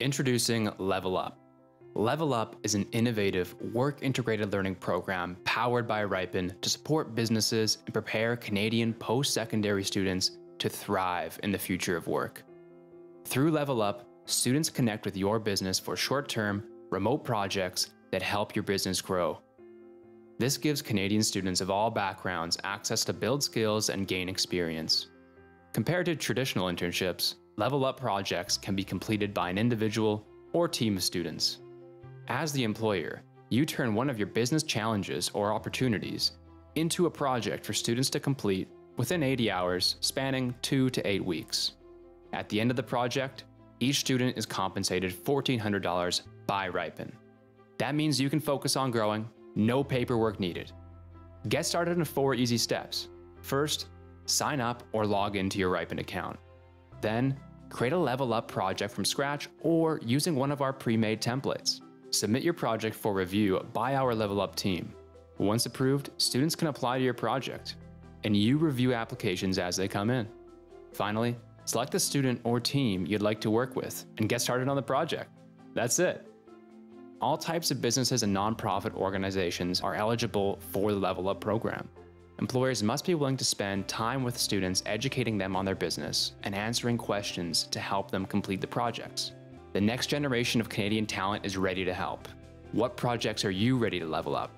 Introducing Level Up. Level Up is an innovative, work integrated learning program powered by Riipen to support businesses and prepare Canadian post secondary students to thrive in the future of work. Through Level Up, students connect with your business for short term, remote projects that help your business grow. This gives Canadian students of all backgrounds access to build skills and gain experience. Compared to traditional internships, Level Up projects can be completed by an individual or team of students. As the employer, you turn one of your business challenges or opportunities into a project for students to complete within 80 hours, spanning 2 to 8 weeks. At the end of the project, each student is compensated $1,400 by Riipen. That means you can focus on growing, no paperwork needed. Get started in four easy steps. First, sign up or log into your Riipen account. Then, Create a level up project from scratch or using one of our pre-made templates. Submit your project for review by our level up team. Once approved, students can apply to your project, and you review applications as they come in. Finally, select the student or team you'd like to work with and get started on the project. That's it. All types of businesses and nonprofit organizations are eligible for the Level Up program. Employers must be willing to spend time with students educating them on their business and answering questions to help them complete the projects. The next generation of Canadian talent is ready to help. What projects are you ready to level up?